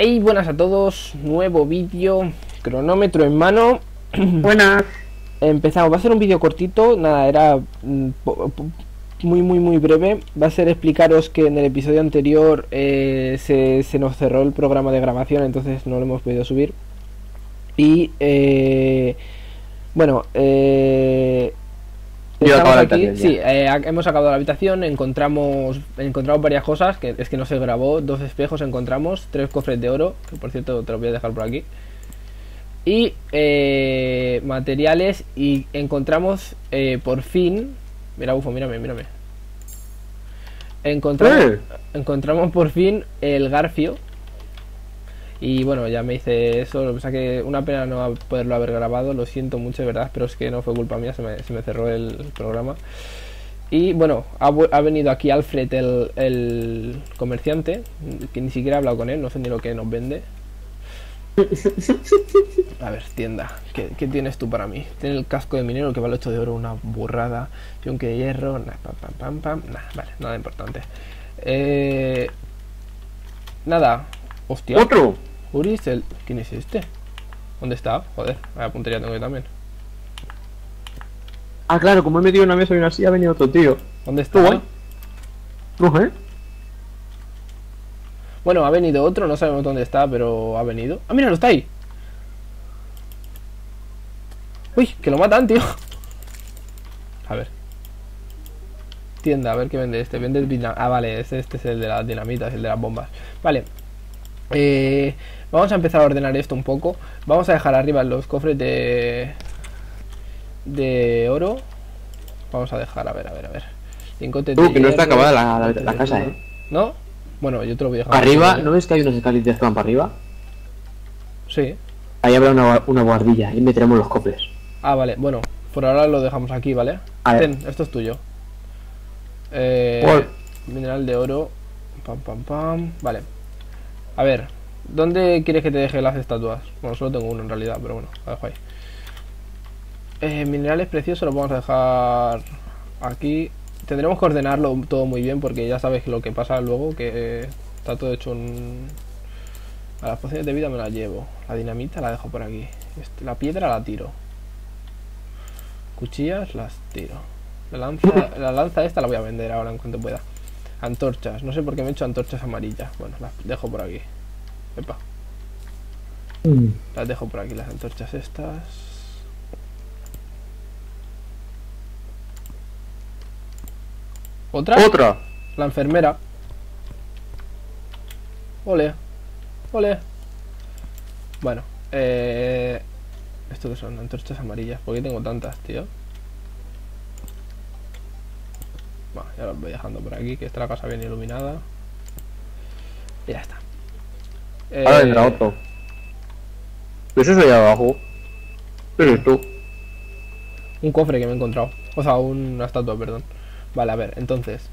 Hey, buenas a todos, nuevo vídeo, cronómetro en mano. Buenas. Empezamos, va a ser un vídeo cortito, nada, era mm, muy muy muy breve. Va a ser explicaros que en el episodio anterior eh, se, se nos cerró el programa de grabación, entonces no lo hemos podido subir. Y eh, bueno, eh, Yo estamos aquí, sí, eh, hemos acabado la habitación, encontramos encontramos varias cosas, que es que no se grabó, dos espejos encontramos, tres cofres de oro, que por cierto te los voy a dejar por aquí. Y eh, materiales y encontramos eh, por fin, mira Bufo, mírame, mírame. Encontramos, Eh. encontramos por fin el garfio. Y bueno, ya me hice eso, lo que pasa que una pena no poderlo haber grabado, lo siento mucho de verdad, pero es que no fue culpa mía, se me, se me cerró el, programa. Y bueno, ha, ha venido aquí Alfred, el, el comerciante, que ni siquiera he hablado con él, no sé ni lo que nos vende. A ver, tienda, ¿qué, qué tienes tú para mí? Tiene el casco de minero que vale 8 de oro, una burrada, yunque de hierro, nah, pam, pam, pam, pam, nah, vale, nada importante. Eh, nada, hostia. ¿Otro? Uris, el... ¿quién es este? ¿Dónde está? Joder, la puntería tengo yo también. Ah, claro, como he metido una mesa y una silla, ha venido otro tío. ¿Dónde está? guay. No sé. Bueno, ha venido otro, no sabemos dónde está, pero ha venido. ¡Ah, mira, no está ahí! ¡Uy, que lo matan, tío! A ver. Tienda, a ver qué vende este. Vende dina- Ah, vale, este, este es el de las dinamitas, el de las bombas. Vale. Eh, vamos a empezar a ordenar esto un poco. Vamos a dejar arriba los cofres de... De oro. Vamos a dejar, a ver, a ver, a ver. Lingotes de que no está acabada la- casa, eh. ¿No? Bueno, yo te lo voy a dejar. Arriba, aquí, ¿no ves que hay unas escalitas que van para arriba? Sí. Ahí habrá una, una guardilla y meteremos los cofres. Ah, vale, bueno, por ahora lo dejamos aquí, ¿vale? A ver. Ten, esto es tuyo. Eh, mineral de oro. Pam, pam, pam. Vale. A ver, ¿dónde quieres que te deje las estatuas? Bueno, solo tengo uno en realidad, pero bueno, lo dejo ahí. Eh, minerales preciosos los vamos a dejar aquí. Tendremos que ordenarlo todo muy bien porque ya sabes lo que pasa luego, que está todo hecho un... A las pociones de vida me las llevo. La dinamita la dejo por aquí. Este- la piedra la tiro. Cuchillas las tiro. La lanza, la lanza esta la voy a vender ahora en cuanto pueda. Antorchas. No sé por qué me he hecho antorchas amarillas. Bueno, las dejo por aquí. Epa. Las dejo por aquí, las antorchas estas. ¿Otra? ¡Otra! La enfermera. Ole. Ole. Bueno, eh... ¿Esto que son? Antorchas amarillas. ¿Por qué tengo tantas, tío? Bueno, ya las voy dejando por aquí, que está la casa bien iluminada. Y ya está. Ahora Eh, vendrá otro. ¿Qué es eso ahí abajo? ¿Qué eres tú? Un cofre que me he encontrado. O sea, una estatua, perdón. Vale, a ver, entonces.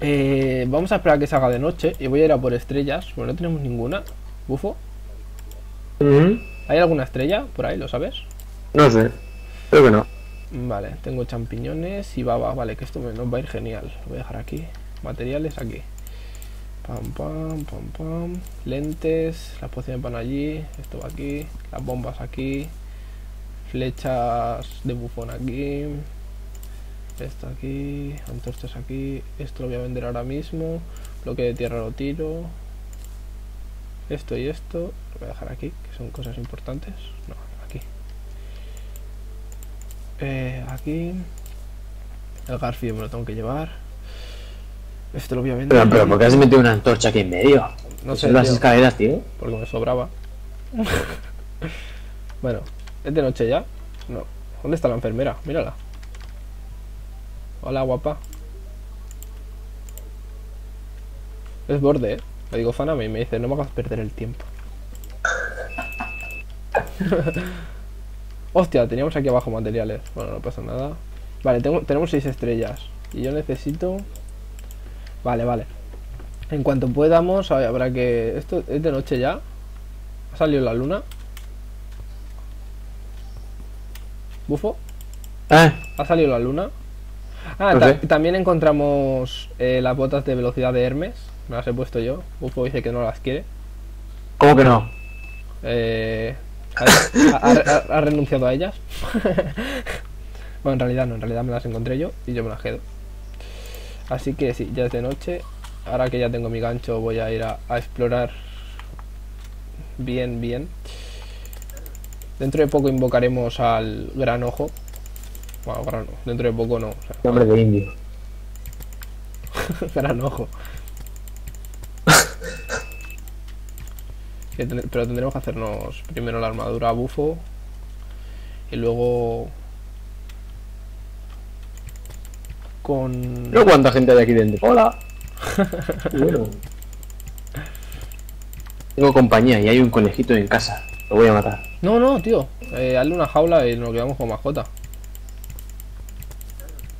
Eh, vamos a esperar a que salga de noche y voy a ir a por estrellas. Bueno, no tenemos ninguna. Bufo. ¿Hay alguna estrella por ahí? ¿Lo sabes? No sé. Creo que no. Vale, tengo champiñones y baba. Vale, que esto me, nos va a ir genial. Lo voy a dejar aquí. Materiales aquí. Pam, pam, pam, pam. Lentes. Las pociones van allí. Esto va aquí. Las bombas aquí. Flechas de bufón aquí. Esto aquí. Antorchas aquí. Esto lo voy a vender ahora mismo. Bloque de tierra lo tiro. Esto y esto. Lo voy a dejar aquí, que son cosas importantes. No. Eh, aquí. El garfio me lo tengo que llevar. Esto lo voy a vender. Pero, pero ¿por qué has metido una antorcha aquí en medio? No Pues sé, las tío, escaleras, tío. porque me sobraba. bueno, ¿es de noche ya? No. ¿Dónde está la enfermera? Mírala. Hola, guapa. Es borde, ¿eh? Le digo Faname y me dice, no me hagas perder el tiempo. Hostia, teníamos aquí abajo materiales. Bueno, no pasa nada. Vale, tengo, tenemos seis estrellas. Y yo necesito... Vale, vale. En cuanto podamos, habrá que... ¿Esto es de noche ya? ¿Ha salido la luna? ¿Bufo? Eh, ¿Ha salido la luna? Ah, No ta- sé. también encontramos eh, las botas de velocidad de Hermes. Me las he puesto yo. Bufo dice que no las quiere. ¿Cómo que no? Eh, ha, ha- ha- ha renunciado a ellas. bueno, en realidad no, en realidad me las encontré yo y yo me las quedo. Así que sí, ya es de noche. Ahora que ya tengo mi gancho voy a ir a, a explorar bien, bien. Dentro de poco invocaremos al gran ojo. Bueno, gran, dentro de poco no. o sea, Nombre de indio. gran ojo. Que ten- pero tendremos que hacernos primero la armadura bufo y luego con Pero cuánta gente hay aquí dentro. Hola. bueno. Tengo compañía y hay un conejito en casa. Lo voy a matar. no no tío eh, hazle una jaula y nos quedamos con mascota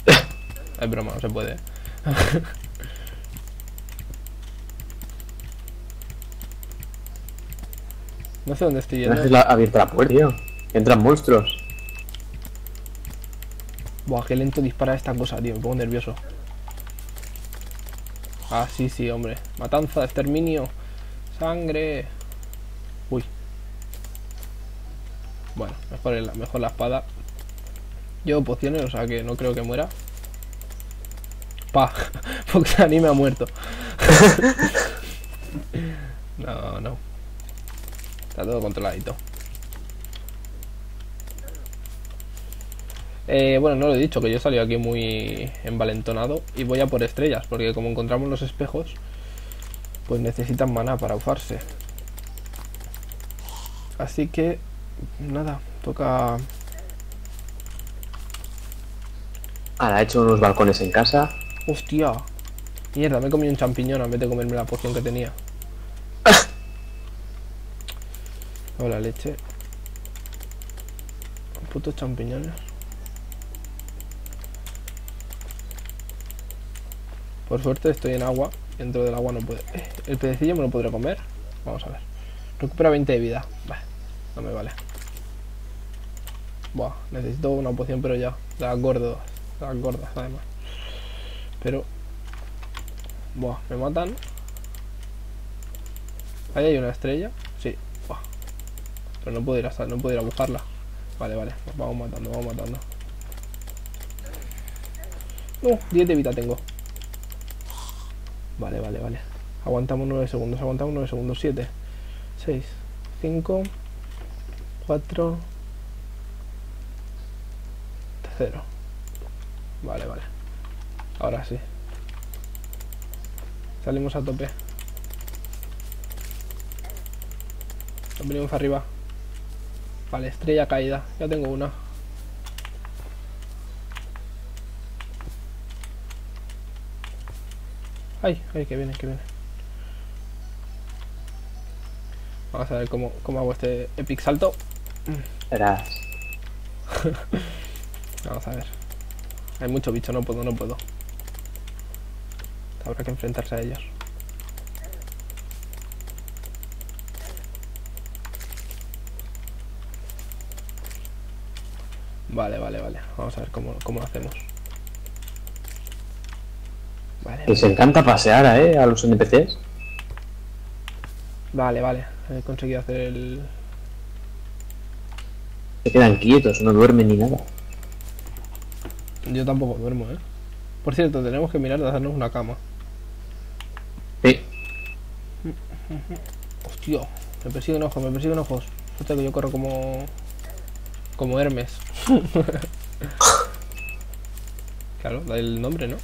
es broma no se puede no sé dónde estoy yendo la, abierta la puerta, tío. Entran monstruos. Buah, qué lento dispara esta cosa, tío. Me pongo nervioso. Ah, sí, sí, hombre. Matanza, exterminio. Sangre. Uy. Bueno, mejor, el- mejor la espada. Llevo pociones, o sea que no creo que muera. Pa. Foxani me ha muerto. no, no. Está todo controladito. Eh, bueno, no lo he dicho, que yo he salido aquí muy envalentonado y voy a por estrellas, porque como encontramos los espejos, pues necesitan maná para ufarse. Así que, nada, toca... Ahora he hecho unos balcones en casa. ¡Hostia! Mierda, me he comido un champiñón en vez de comerme la poción que tenía. O la leche. Putos champiñones. Por suerte estoy en agua. Dentro del agua no puede. ¿El pedecillo me lo podré comer? Vamos a ver. Recupera 20 de vida. No me vale. Buah, necesito una poción, pero ya. Las gordas. Las gordas, además. Pero. Buah, me matan. Ahí hay una estrella. Pero no puedo ir a, no puedo ir a buscarla. Vale, vale. Pues vamos matando, vamos matando. No, 10 de vida tengo. Vale, vale, vale. Aguantamos 9 segundos, aguantamos 9 segundos. 7, 6, 5, 4, 0. Vale, vale. Ahora sí. Salimos a tope. Nos venimos arriba. Vale, estrella caída. Ya tengo una. Ay, ay, que viene, que viene. Vamos a ver cómo, cómo hago este epic salto. Verás. Vamos a ver. Hay mucho bicho, no puedo, no puedo. Habrá que enfrentarse a ellos. Vale, vale, vale. Vamos a ver cómo, cómo lo hacemos. Vale, Les encanta pasear, ¿eh? A los NPCs. vale, vale. He conseguido hacer el... Se quedan quietos, no duermen ni nada. Yo tampoco duermo, ¿eh? Por cierto, tenemos que mirar de hacernos una cama. Sí. Hostia, me persiguen ojos, me persiguen ojos. Hostia, que yo corro como. Como Hermes. claro, da el nombre, ¿no?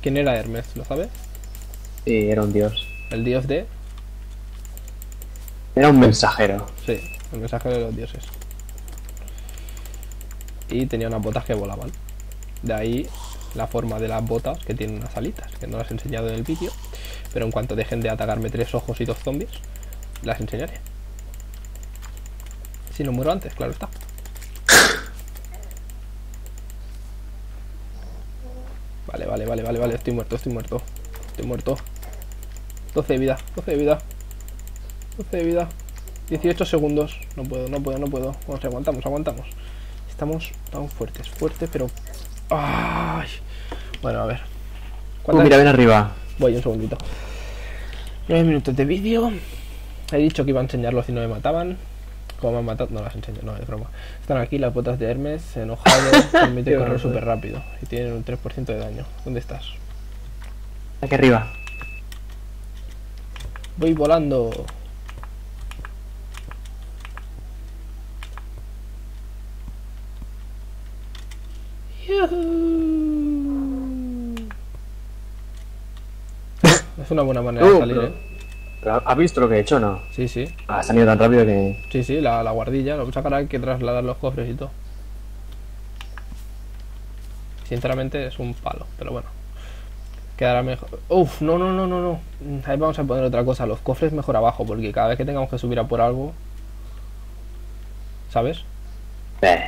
¿Quién era Hermes? ¿Lo sabes? Sí, era un dios. El dios de. Era un mensajero. Sí, el mensaje de los dioses. Y tenía unas botas que volaban. De ahí la forma de las botas que tienen unas alitas, que no las he enseñado en el vídeo. Pero en cuanto dejen de atacarme tres ojos y dos zombies, las enseñaré. Si no muero antes, claro está. Vale, vale, vale, vale, vale, estoy muerto, estoy muerto. Estoy muerto. 12 de vida, 12 de vida. 12 de vida. 18 segundos. No puedo, no puedo, no puedo. Vamos, aguantamos, aguantamos. Estamos tan fuertes, fuertes, pero. ¡Ay! Bueno, a ver. Uh, ¿Cuántas- mira, ven arriba. Voy un segundito. 9 minutos de vídeo. He dicho que iba a enseñarlos si no me mataban. Como me han matado, no las enseño, no, es broma. Están aquí las botas de Hermes, enojado, permite correr súper rápido. Y tienen un 3% de daño. ¿Dónde estás? Aquí arriba. Voy volando. Es una buena manera de Uh, salir, ¿eh? Pero ¿Has visto lo que he hecho o no? Sí, sí. Ha salido tan rápido que. Sí, sí, la, la guardilla. Lo que ahora hay que trasladar los cofres y todo. Sinceramente es un palo, pero bueno. Quedará mejor. Uf, no, no, no, no, no. Ahí vamos a poner otra cosa. Los cofres mejor abajo, porque cada vez que tengamos que subir a por algo. ¿Sabes? Eh,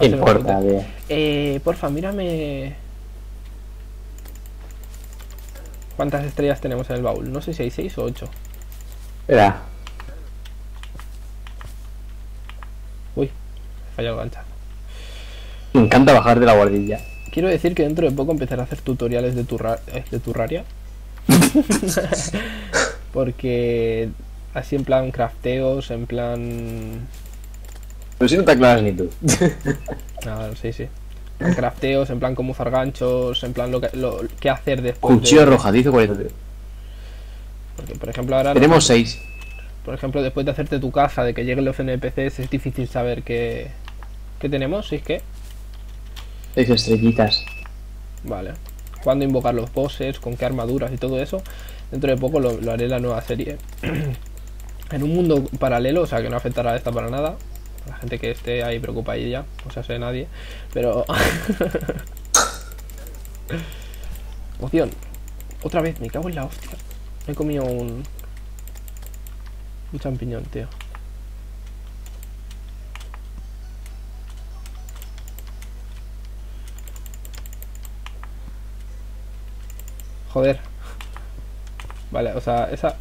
Va a ¿Qué ser importa, tío? Eh, porfa, mírame. ¿Cuántas estrellas tenemos en el baúl? No sé si hay 6 o 8. Espera. Uy, he fallado el ganchazo. Me encanta bajar de la guardilla. Quiero decir que dentro de poco empezaré a hacer tutoriales de, turra eh, de Turraria. Porque así en plan crafteos, en plan... Pero si no te aclaras ni tú. Nada, sí, sí. Crafteos, en plan cómo usar ganchos, en plan lo que, lo, qué hacer después. de- Cuchillo arrojadizo 40. Porque, por ejemplo, ahora... Tenemos 6. Por ejemplo, después de hacerte tu casa, de que lleguen los NPCs, es difícil saber qué, qué tenemos, si es que... 6 estrellitas. Vale. Cuándo invocar los bosses, con qué armaduras y todo eso. Dentro de poco lo, lo haré en la nueva serie. en un mundo paralelo, o sea que no afectará a esta para nada. La gente que esté ahí preocupadilla, o sea, sé nadie. Pero. Opción. Otra vez, me cago en la hostia. Me he comido un. Un champiñón, tío. Joder. Vale, o sea, esa...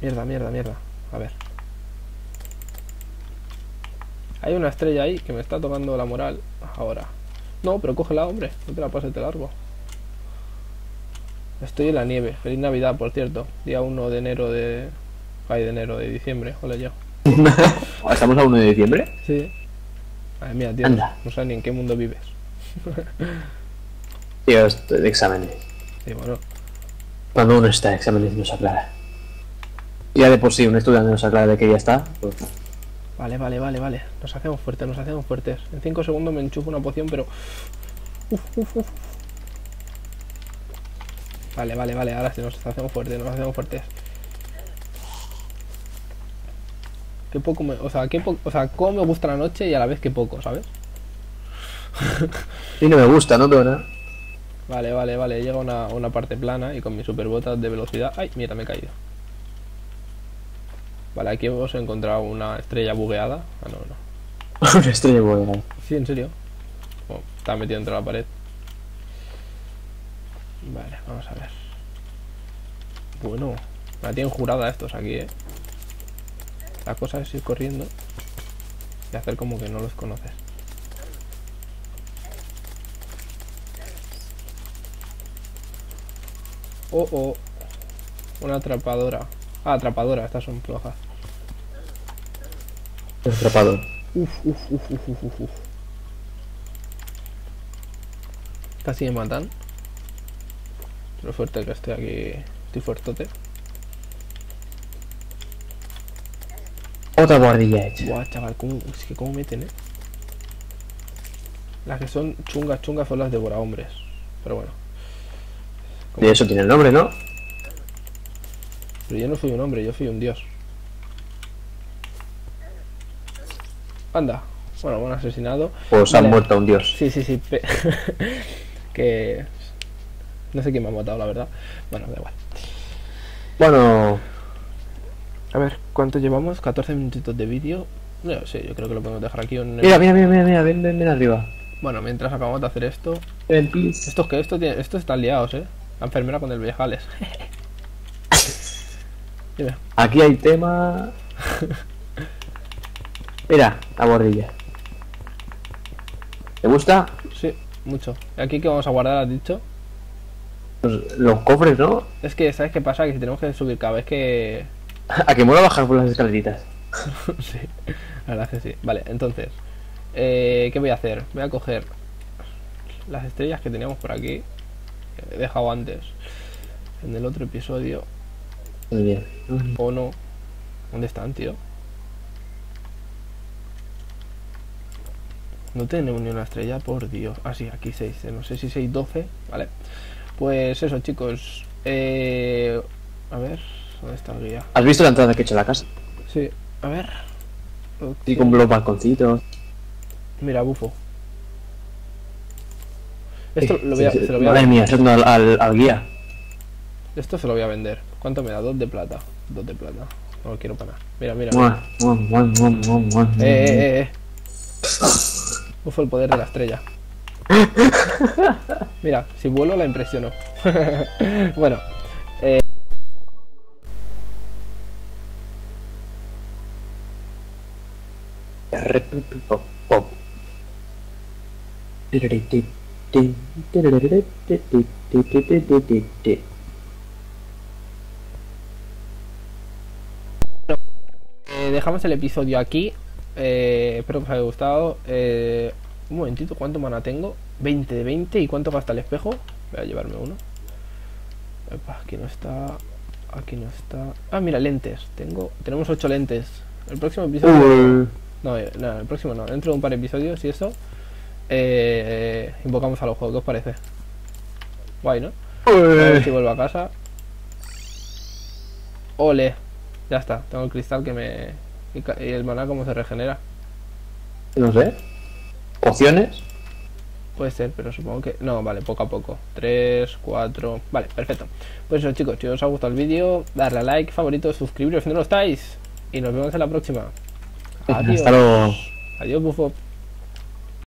Mierda, mierda, mierda. A ver. Hay una estrella ahí que me está tocando la moral ahora. No, pero cógela, hombre. No te la pases de largo. Estoy en la nieve. Feliz Navidad, por cierto. Día 1 de enero de... Ay, de enero, de diciembre. Hola yo. ¿Estamos a 1 de diciembre? Sí. Ay, mira, tío. Anda. No sé ni en qué mundo vives. Tío, estoy de exámenes. Sí, bueno. Cuando uno está de exámenes no se aclara. Ya de por sí, un estudiante no se aclara de que ya está. Pues, Vale, vale, vale, vale. Nos hacemos fuertes, nos hacemos fuertes. En 5 segundos me enchufo una poción, pero... Uf, uf, uf. Vale, vale, vale. Ahora sí nos hacemos fuertes, nos hacemos fuertes. Qué poco me... O sea, qué po- o sea, cómo me gusta la noche y a la vez que poco, ¿sabes? y no me gusta, no nada. Vale, vale, vale. Llega una, una parte plana y con mis super botas de velocidad... ¡Ay! Mira, me he caído. Vale, aquí hemos encontrado una estrella bugueada. Ah, no, no. Una estrella buena. Sí, en serio. Oh, está metido entre la pared. Vale, vamos a ver. Bueno, la tienen jurada estos aquí, eh. La cosa es ir corriendo y hacer como que no los conoces. Oh, oh. Una atrapadora. Ah, atrapadora, estas son flojas. Atrapado. Uf, uf, uf, uf, uf, uf. Casi me matan. Lo fuerte que estoy aquí. Estoy fuertote. Otra guardilla hecha. Buah, chaval, ¿cómo, es que cómo meten, eh. Las que son chungas, chungas son las devora hombres. Pero bueno. Y eso tiene el nombre, ¿no? Pero yo no soy un hombre, yo soy un dios. Anda. Bueno, buen asesinado. Pues Vale. han muerto a un dios. Sí, sí, sí. que. No sé quién me ha matado, la verdad. Bueno, da igual. Bueno, A ver, ¿cuánto llevamos? 14 minutitos de vídeo. No sé, yo creo que lo podemos dejar aquí. En el- mira, mira, mira, mira, mira, ven, ven, ven arriba. Bueno, mientras acabamos de hacer esto. Ven, please. Estos que esto tiene, estos están liados, eh. La enfermera con el viejales. Dime. Aquí hay tema. Mira, la guardilla. ¿Te gusta? Sí, mucho. ¿Aquí qué vamos a guardar, has dicho? Pues, los cofres, ¿no? Es que, ¿sabes qué pasa? Que si tenemos que subir cada vez que... A que mola bajar por las escaleritas. sí, la verdad es que sí. Vale, entonces, eh, ¿qué voy a hacer? Voy a coger las estrellas que teníamos por aquí. que He dejado antes en el otro episodio. Muy bien. ¿O no? ¿Dónde están, tío? No tenemos ni una estrella, por Dios. Ah, sí, aquí 6. No sé si 6, 12. Vale. Pues eso, chicos. Eh, a ver, ¿dónde está el guía? ¿Has visto la entrada que he hecho a la casa? Sí, a ver. Sí, con los balconcitos. Mira, bufo. Esto lo voy a, Sí, se lo voy a Madre mía, al, al, al guía. Esto se lo voy a vender. ¿Cuánto me da? Dos de plata. Dos de plata. No lo quiero para nada. Mira, mira. Eh, eh, eh, eh. Ufo el poder de la estrella. Mira, si vuelo la impresiono. bueno, eh, dejamos el episodio aquí. Eh, espero que os haya gustado. Eh, un momentito, ¿cuánto mana tengo? 20 de 20. ¿Y cuánto gasta el espejo? Voy a llevarme uno. Epa, aquí no está. Aquí no está. Ah, mira, lentes. Tengo, tenemos 8 lentes. El próximo episodio. Uy. No, eh, no, el próximo no. Dentro de un par de episodios y eso. Eh, invocamos a los juegos. ¿Qué os parece? Guay, ¿no? A ver si vuelvo a casa. Ole. Ya está. Tengo el cristal que me. Y el maná cómo se regenera. No sé. Pociones. Puede ser, pero supongo que. No, vale, poco a poco. 3, 4. Vale, perfecto. Pues eso, chicos, si os ha gustado el vídeo, darle a like, favorito, suscribiros si no lo estáis. Y nos vemos en la próxima. Adiós. Hasta luego. Adiós, Bufo.